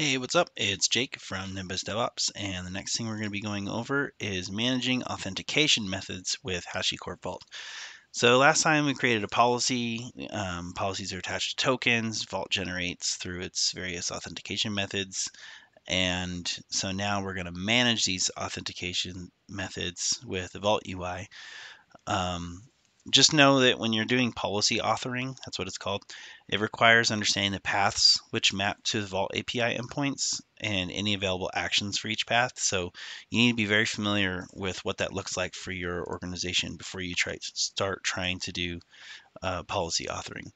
Hey, what's up? It's Jake from Nimbus DevOps, and the next thing we're going to be going over is managing authentication methods with HashiCorp Vault. So last time we created a policy. Um, policies are attached to tokens. Vault generates through its various authentication methods. And so now we're going to manage these authentication methods with the Vault UI. Um, just know that when you're doing policy authoring, that's what it's called, it requires understanding the paths which map to the Vault API endpoints and any available actions for each path. So you need to be very familiar with what that looks like for your organization before you try start trying to do uh, policy authoring.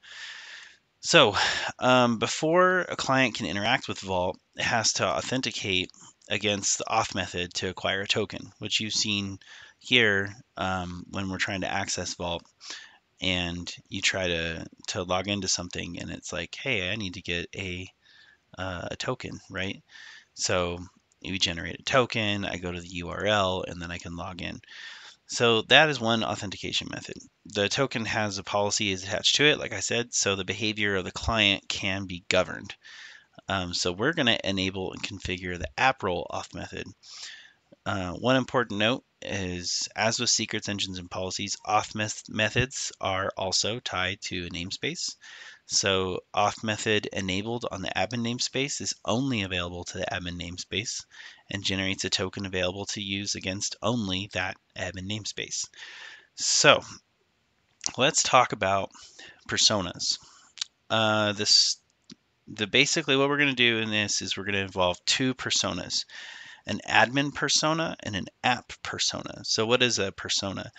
So um, before a client can interact with Vault, it has to authenticate against the auth method to acquire a token, which you've seen here um, when we're trying to access Vault and you try to, to log into something and it's like, hey, I need to get a, uh, a token, right? So we generate a token, I go to the URL, and then I can log in. So that is one authentication method. The token has a policy is attached to it, like I said, so the behavior of the client can be governed. Um, so we're going to enable and configure the app role auth method. Uh, one important note is, as with secrets, engines, and policies, auth methods are also tied to a namespace. So auth method enabled on the admin namespace is only available to the admin namespace and generates a token available to use against only that admin namespace. So let's talk about personas. Uh, this the basically what we're going to do in this is we're going to involve two personas an admin persona and an app persona. So what is a persona?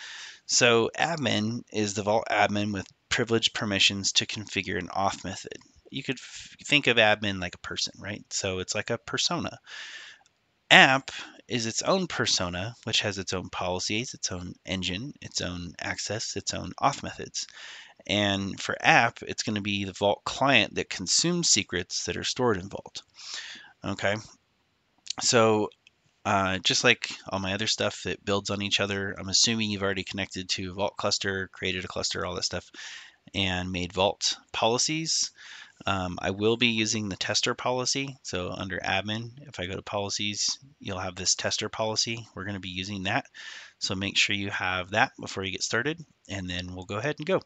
So admin is the Vault admin with privileged permissions to configure an auth method. You could think of admin like a person, right? So it's like a persona. App is its own persona, which has its own policies, its own engine, its own access, its own auth methods. And for app, it's going to be the Vault client that consumes secrets that are stored in Vault. Okay, so uh, just like all my other stuff that builds on each other, I'm assuming you've already connected to Vault cluster, created a cluster, all that stuff, and made Vault policies. Um, I will be using the tester policy. So under admin, if I go to policies, you'll have this tester policy. We're going to be using that. So make sure you have that before you get started, and then we'll go ahead and go.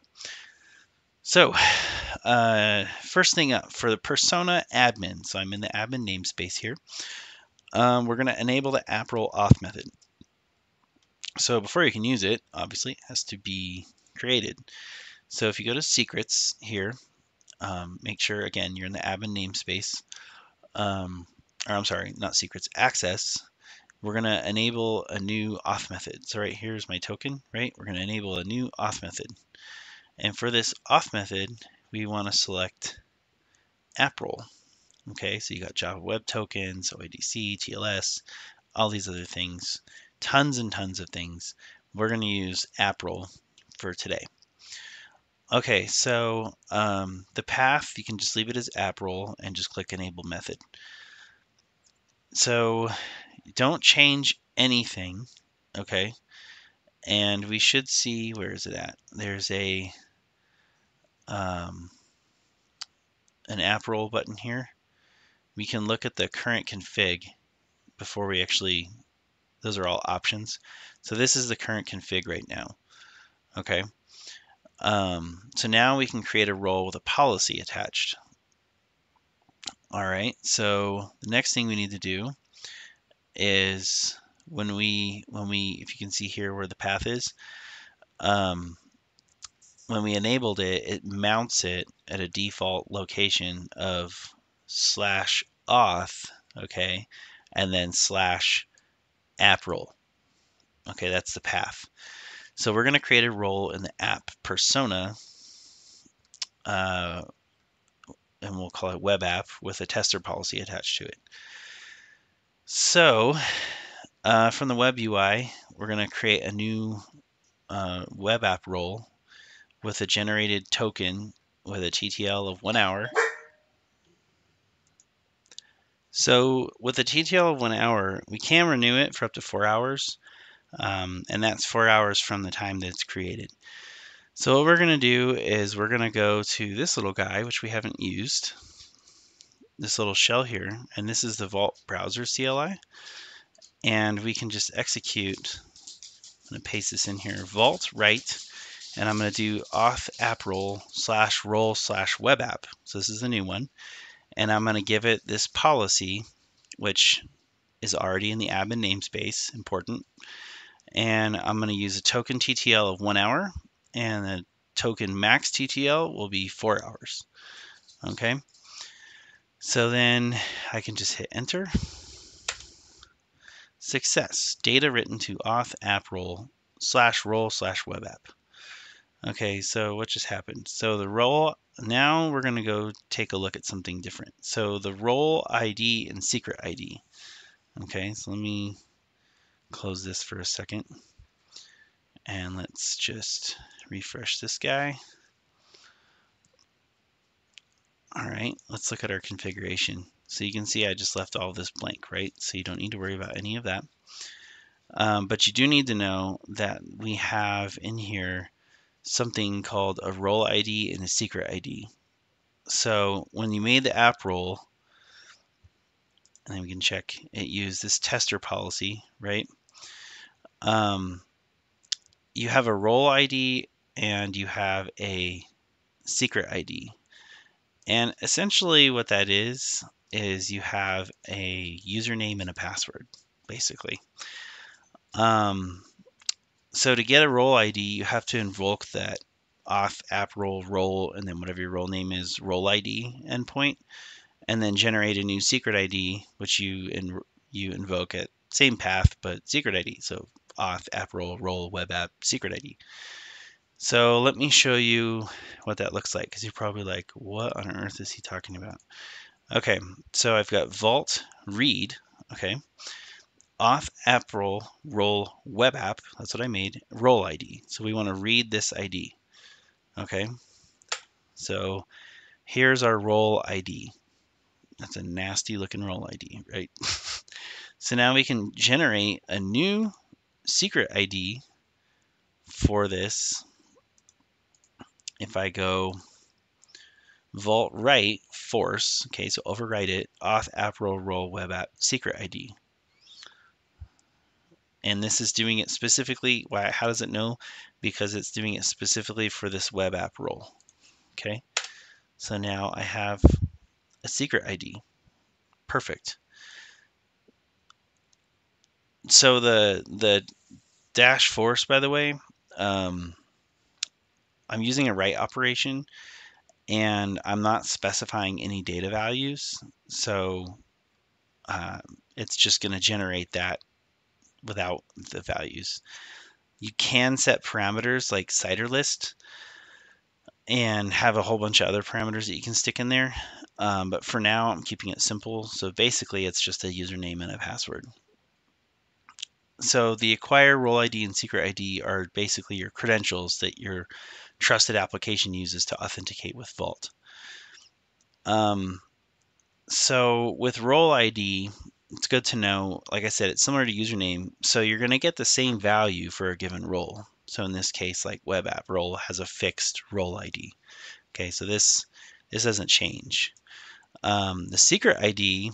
So uh, first thing up for the persona admin. So I'm in the admin namespace here um, we're going to enable the app role auth method. So before you can use it, obviously, it has to be created. So if you go to secrets here, um, make sure, again, you're in the admin namespace. Um, or I'm sorry, not secrets, access. We're going to enable a new auth method. So right here's my token, right? We're going to enable a new auth method. And for this auth method, we want to select app role. Okay, so you got Java Web Tokens, OIDC, TLS, all these other things, tons and tons of things. We're going to use AppRole for today. Okay, so um, the path, you can just leave it as AppRole and just click Enable Method. So don't change anything, okay? And we should see, where is it at? There's a um, an app role button here we can look at the current config before we actually, those are all options. So this is the current config right now. Okay. Um, so now we can create a role with a policy attached. All right. So the next thing we need to do is when we, when we, if you can see here where the path is, um, when we enabled it, it mounts it at a default location of slash auth, okay, and then slash app role. Okay, that's the path. So we're going to create a role in the app persona, uh, and we'll call it web app with a tester policy attached to it. So uh, from the web UI, we're going to create a new uh, web app role with a generated token with a TTL of one hour so with a TTL of one hour, we can renew it for up to four hours, um, and that's four hours from the time that it's created. So what we're going to do is we're going to go to this little guy, which we haven't used, this little shell here, and this is the Vault browser CLI. And we can just execute, I'm going to paste this in here, vault write, and I'm going to do auth app role slash role slash web app. So this is the new one. And I'm going to give it this policy, which is already in the admin namespace, important. And I'm going to use a token TTL of one hour, and the token max TTL will be four hours. Okay. So then I can just hit enter. Success. Data written to auth app role slash role slash web app. Okay, so what just happened? So the role, now we're going to go take a look at something different. So the role ID and secret ID. Okay, so let me close this for a second. And let's just refresh this guy. All right, let's look at our configuration. So you can see I just left all this blank, right? So you don't need to worry about any of that. Um, but you do need to know that we have in here something called a role ID and a secret ID. So when you made the app role, and then we can check it used this tester policy, right? Um, you have a role ID and you have a secret ID. And essentially what that is, is you have a username and a password, basically. Um, so to get a role ID, you have to invoke that auth app role role and then whatever your role name is role ID endpoint, and then generate a new secret ID, which you in, you invoke at same path but secret ID. So auth app role role web app secret ID. So let me show you what that looks like because you're probably like, what on earth is he talking about? Okay, so I've got vault read, okay, auth app role role web app, that's what I made, role ID. So we want to read this ID, okay? So here's our role ID. That's a nasty looking role ID, right? so now we can generate a new secret ID for this. If I go vault write force, okay, so overwrite it, auth app role role web app secret ID. And this is doing it specifically, why, how does it know? Because it's doing it specifically for this web app role, okay? So now I have a secret ID. Perfect. So the the dash force, by the way, um, I'm using a write operation and I'm not specifying any data values. So uh, it's just going to generate that without the values. You can set parameters like CIDR list and have a whole bunch of other parameters that you can stick in there. Um, but for now, I'm keeping it simple. So basically, it's just a username and a password. So the acquire role ID and secret ID are basically your credentials that your trusted application uses to authenticate with Vault. Um, so with role ID, it's good to know, like I said, it's similar to username. So you're going to get the same value for a given role. So in this case, like web app role has a fixed role ID. Okay, so this this doesn't change. Um, the secret ID,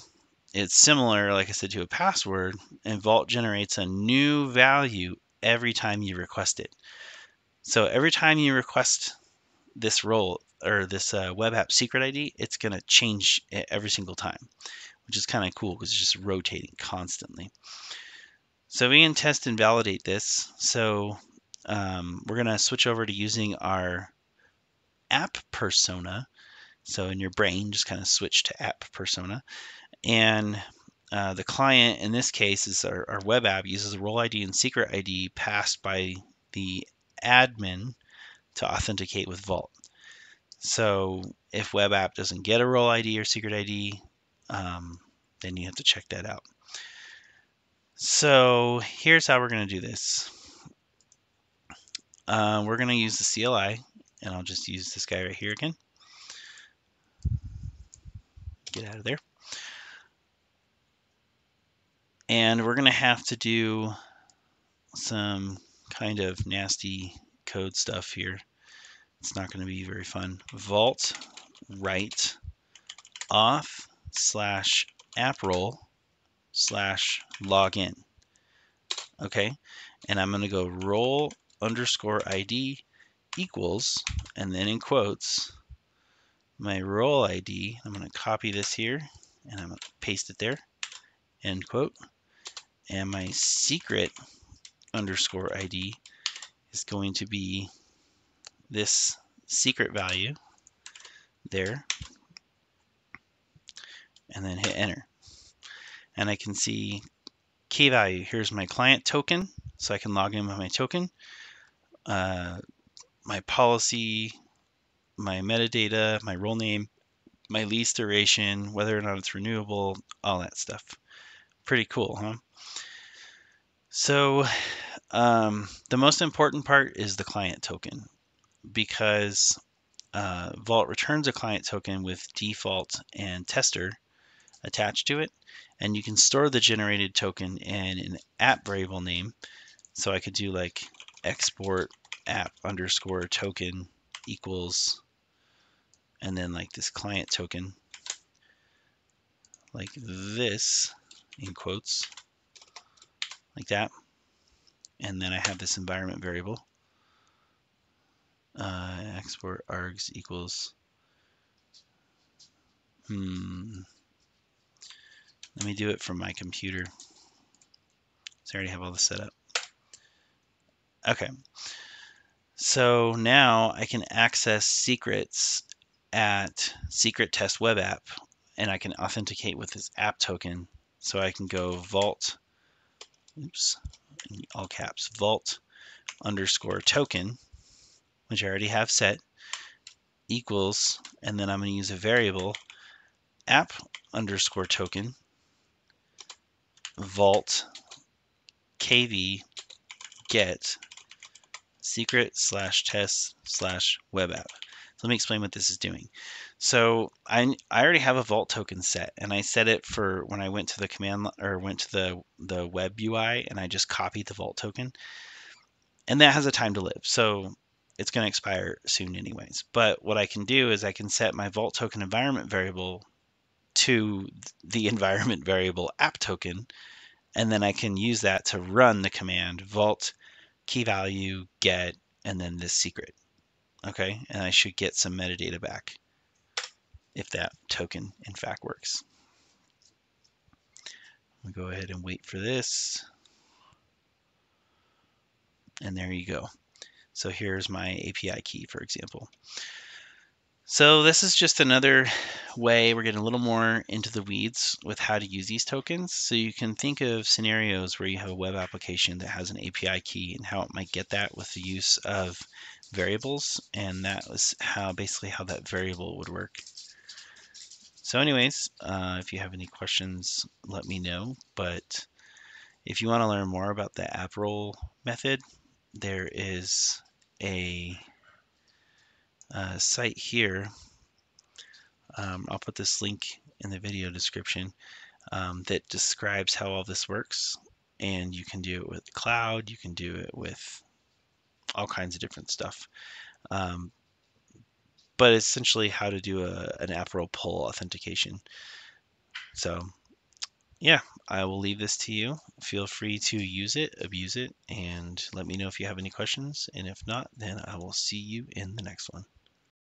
it's similar, like I said, to a password, and Vault generates a new value every time you request it. So every time you request this role or this uh, web app secret ID, it's going to change every single time, which is kind of cool because it's just rotating constantly. So we can test and validate this. So um, we're going to switch over to using our app persona. So in your brain, just kind of switch to app persona. And uh, the client in this case is our, our web app uses a role ID and secret ID passed by the admin to authenticate with Vault. So if web app doesn't get a role ID or secret ID, um, then you have to check that out. So here's how we're going to do this. Uh, we're going to use the CLI, and I'll just use this guy right here again. Get out of there. And we're going to have to do some kind of nasty code stuff here. It's not going to be very fun. Vault write auth slash app role slash login. Okay, and I'm going to go role underscore ID equals, and then in quotes, my role ID. I'm going to copy this here and I'm going to paste it there, end quote. And my secret underscore ID is going to be this secret value there, and then hit enter. And I can see key value. Here's my client token, so I can log in with my token. Uh, my policy, my metadata, my role name, my lease duration, whether or not it's renewable, all that stuff. Pretty cool, huh? So um, the most important part is the client token because uh, Vault returns a client token with default and tester attached to it. And you can store the generated token in an app variable name. So I could do like export app underscore token equals and then like this client token like this in quotes like that and then I have this environment variable uh, export args equals hmm let me do it from my computer. So I already have all this set up. Okay. So now I can access secrets at secret test web app and I can authenticate with this app token. So I can go vault, oops, all caps, vault underscore token, which I already have set, equals, and then I'm going to use a variable app underscore token, vault kv get secret slash test slash web app. So let me explain what this is doing. So I, I already have a Vault token set, and I set it for when I went to the command or went to the the web UI, and I just copied the Vault token, and that has a time to live. So it's going to expire soon anyways. But what I can do is I can set my Vault token environment variable to the environment variable app token, and then I can use that to run the command vault key value get and then this secret okay? And I should get some metadata back if that token in fact works. We'll go ahead and wait for this. And there you go. So here's my API key, for example. So this is just another way we're getting a little more into the weeds with how to use these tokens. So you can think of scenarios where you have a web application that has an API key and how it might get that with the use of variables. And that was how basically how that variable would work. So anyways, uh, if you have any questions, let me know. But if you want to learn more about the app role method, there is a uh, site here. Um, I'll put this link in the video description um, that describes how all this works. And you can do it with cloud, you can do it with all kinds of different stuff. Um, but essentially how to do a, an app role pull authentication. So yeah, I will leave this to you. Feel free to use it, abuse it, and let me know if you have any questions. And if not, then I will see you in the next one.